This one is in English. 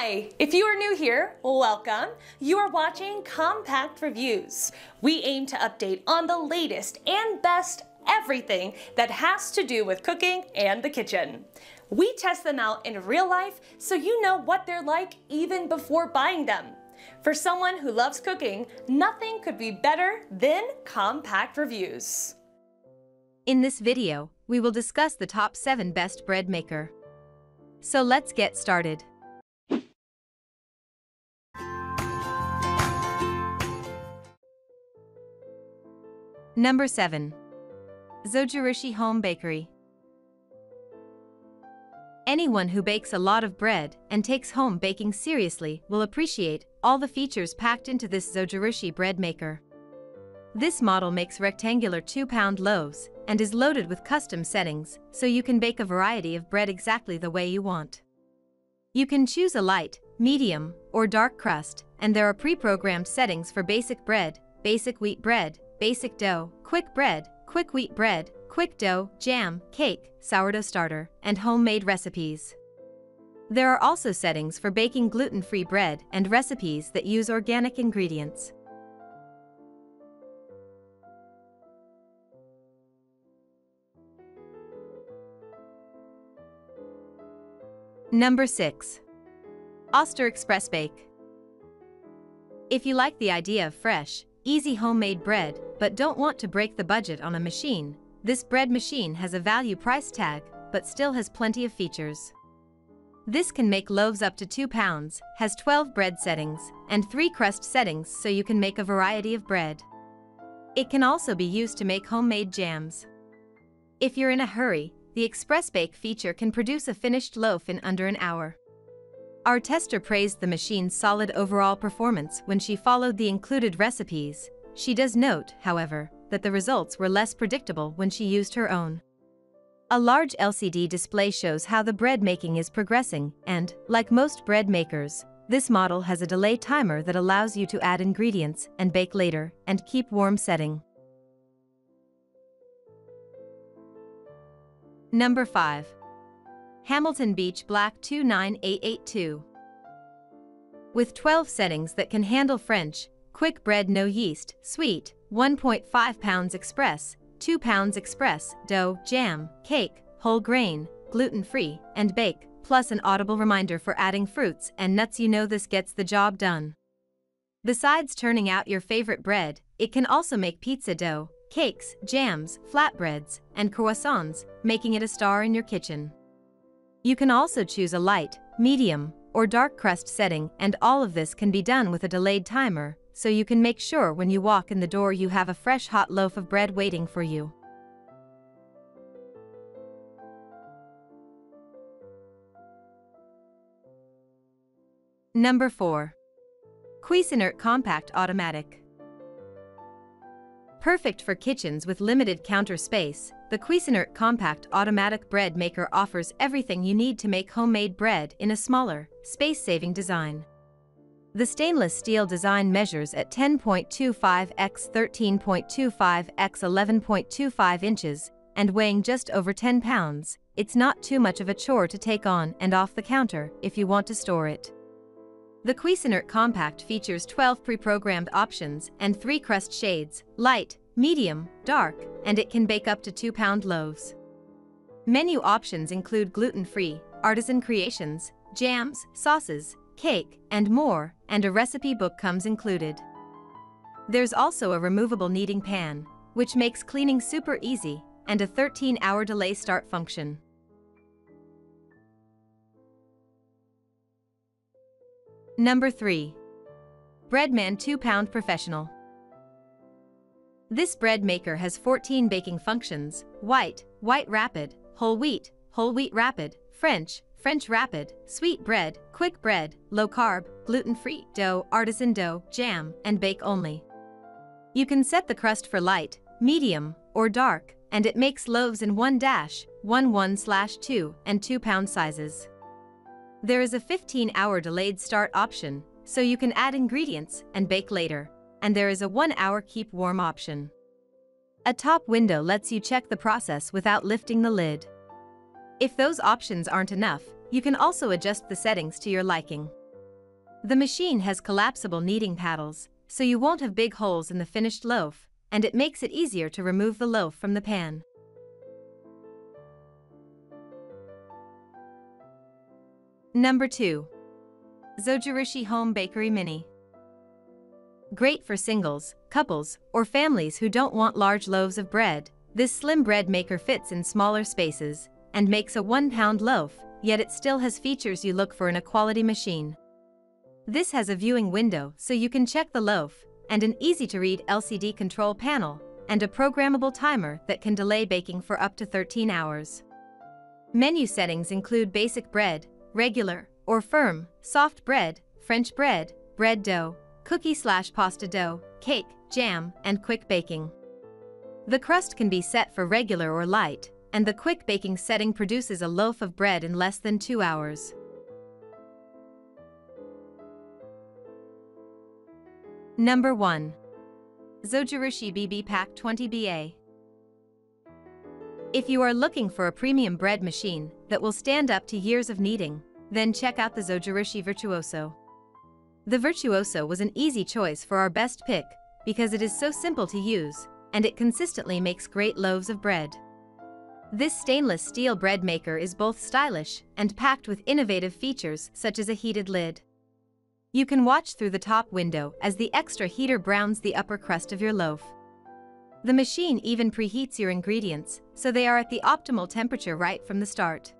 Hi! If you are new here, welcome. You are watching Compact Reviews. We aim to update on the latest and best everything that has to do with cooking and the kitchen. We test them out in real life so you know what they're like even before buying them. For someone who loves cooking, nothing could be better than Compact Reviews. In this video, we will discuss the top 7 best bread maker. So let's get started. Number 7. Zojirushi Home Bakery. Anyone who bakes a lot of bread and takes home baking seriously will appreciate all the features packed into this Zojirushi bread maker. This model makes rectangular 2-pound loaves and is loaded with custom settings so you can bake a variety of bread exactly the way you want. You can choose a light, medium, or dark crust, and there are pre-programmed settings for basic bread, basic wheat bread, basic dough, quick bread, quick wheat bread, quick dough, jam, cake, sourdough starter, and homemade recipes. There are also settings for baking gluten-free bread and recipes that use organic ingredients. Number 6. Oster Express Bake. If you like the idea of fresh, easy homemade bread, but don't want to break the budget on a machine, this bread machine has a value price tag, but still has plenty of features. This can make loaves up to 2 pounds, has 12 bread settings, and 3 crust settings so you can make a variety of bread. It can also be used to make homemade jams. If you're in a hurry, the Express Bake feature can produce a finished loaf in under an hour. Our tester praised the machine's solid overall performance when she followed the included recipes. She does note, however, that the results were less predictable when she used her own. A large LCD display shows how the bread making is progressing and, like most bread makers, this model has a delay timer that allows you to add ingredients and bake later and keep warm setting. Number 5. Hamilton Beach Black 29882. With 12 settings that can handle French, quick bread no yeast, sweet, 1.5 pounds express, 2 pounds express, dough, jam, cake, whole grain, gluten-free, and bake, plus an audible reminder for adding fruits and nuts you know this gets the job done. Besides turning out your favorite bread, it can also make pizza dough, cakes, jams, flatbreads, and croissants, making it a star in your kitchen. You can also choose a light, medium, or dark crust setting and all of this can be done with a delayed timer, so you can make sure when you walk in the door you have a fresh hot loaf of bread waiting for you. Number 4. Cuisinart Compact Automatic. Perfect for kitchens with limited counter space, the Cuisinart Compact Automatic Bread Maker offers everything you need to make homemade bread in a smaller, space-saving design. The stainless steel design measures at 10.25 x 13.25 x 11.25 inches and weighing just over 10 pounds, it's not too much of a chore to take on and off the counter if you want to store it. The Cuisinart Compact features 12 pre-programmed options and 3 crust shades, light, medium, dark, and it can bake up to 2-pound loaves. Menu options include gluten-free, artisan creations, jams, sauces, cake, and more, and a recipe book comes included. There's also a removable kneading pan, which makes cleaning super easy, and a 13-hour delay start function. Number 3. Breadman 2-Pound Professional. This bread maker has 14 baking functions, white, white rapid, whole wheat, whole wheat rapid, French, French rapid, sweet bread, quick bread, low carb, gluten-free, dough, artisan dough, jam, and bake only. You can set the crust for light, medium, or dark, and it makes loaves in 1 dash, 1 1 slash 2 and 2 pound sizes. There is a 15-hour delayed start option, so you can add ingredients and bake later, and there is a 1-hour keep warm option. A top window lets you check the process without lifting the lid. If those options aren't enough, you can also adjust the settings to your liking. The machine has collapsible kneading paddles, so you won't have big holes in the finished loaf, and it makes it easier to remove the loaf from the pan. Number 2. Zojirushi Home Bakery Mini. Great for singles, couples, or families who don't want large loaves of bread, this slim bread maker fits in smaller spaces and makes a one pound loaf, yet it still has features you look for in a quality machine. This has a viewing window so you can check the loaf, and an easy-to-read LCD control panel, and a programmable timer that can delay baking for up to 13 hours. Menu settings include basic bread, regular, or firm, soft bread, French bread, bread dough, cookie slash pasta dough, cake, jam, and quick baking. The crust can be set for regular or light, and the quick baking setting produces a loaf of bread in less than 2 hours. Number 1. Zojirushi BB PAC 20BA If you are looking for a premium bread machine that will stand up to years of kneading, then check out the Zojirushi Virtuoso. The Virtuoso was an easy choice for our best pick because it is so simple to use and it consistently makes great loaves of bread. This stainless steel bread maker is both stylish and packed with innovative features such as a heated lid. You can watch through the top window as the extra heater browns the upper crust of your loaf. The machine even preheats your ingredients, so they are at the optimal temperature right from the start.